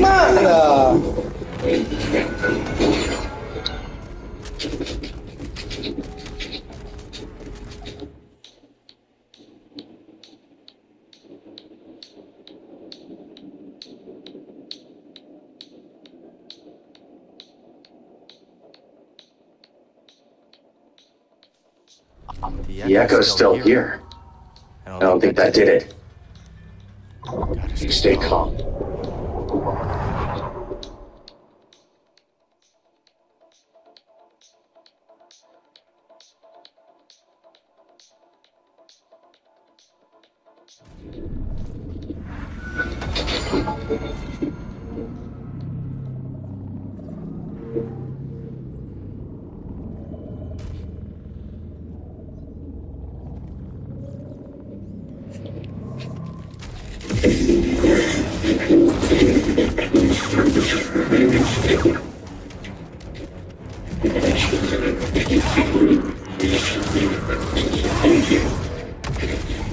Mano! The echo's still here. I don't think that did it. you Stay calm.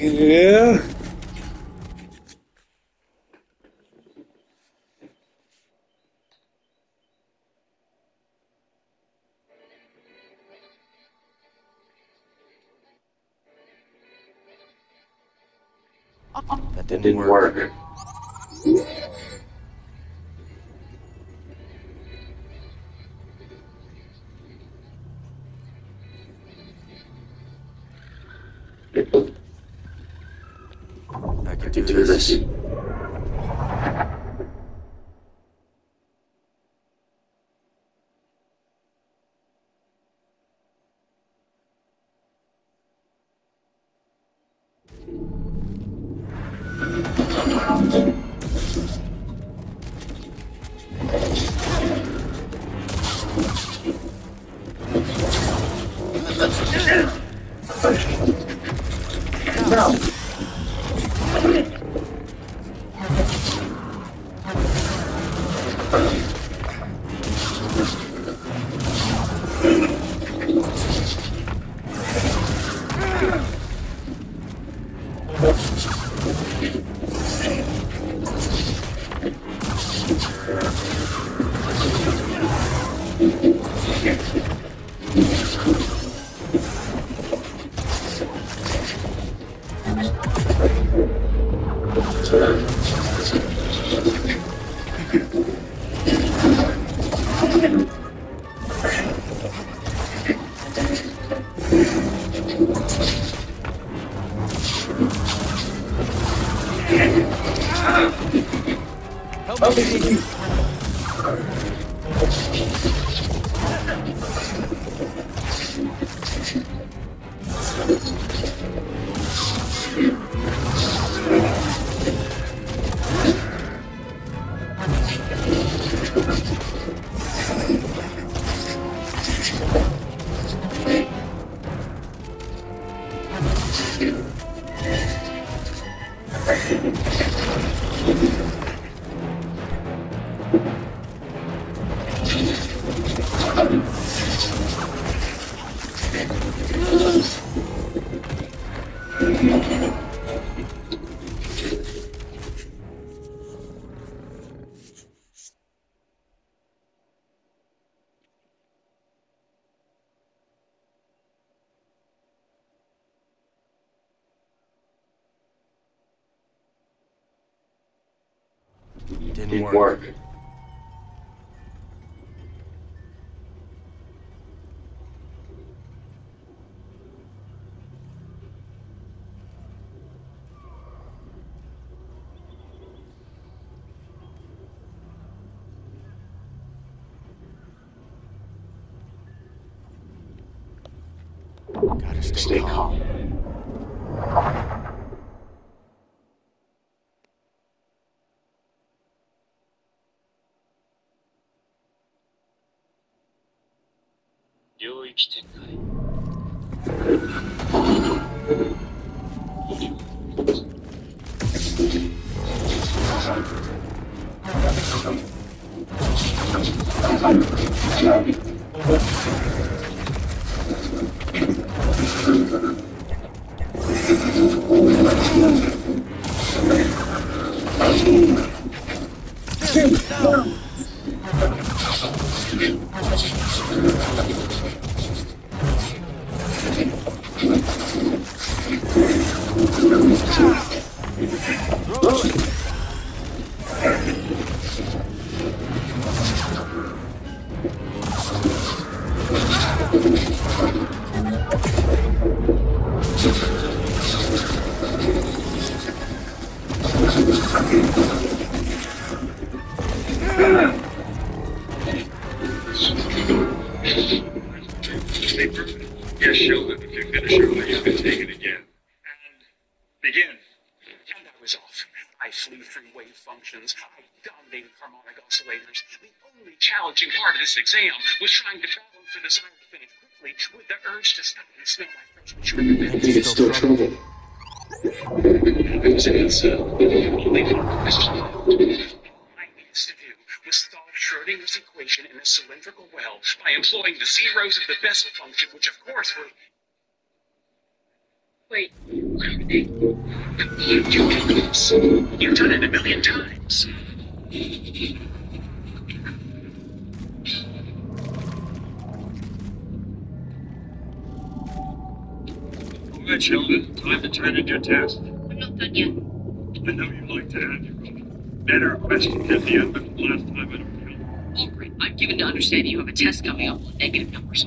Yeah. That didn't, Didn't work. work. I could do this. Didn't, Didn't work. 領域展開。Exam was trying to travel the desire to finish quickly with the urge to stop and smell my freshman sugar. I think it's still trouble. I was in his cell. Only one. All I needed to do was solve Schrodinger's equation in a cylindrical well by employing the zeros of the Bessel function, which of course were. Wait, what are they? You do this. You've done it a million times. Right, Sheldon, time to turn in your test. I'm not done yet. I know you like to add your own better questions at the end, but the last time I don't count. Alright, I'm given to understand you have a test coming up with negative numbers.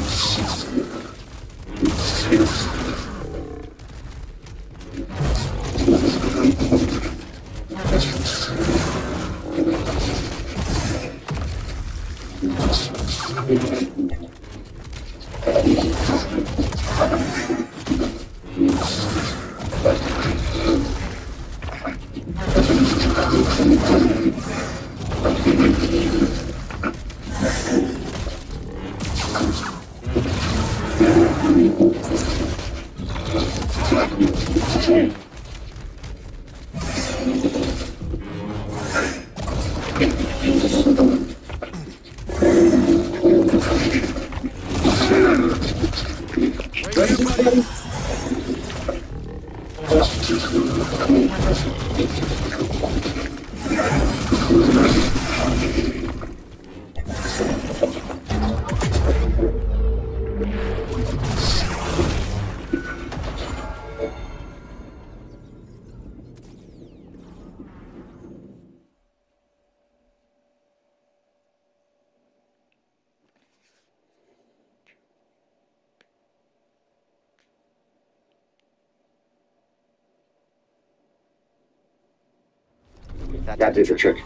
That, that did the trick.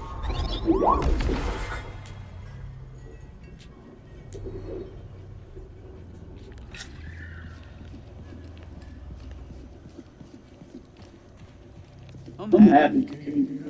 Oh, I'm happy.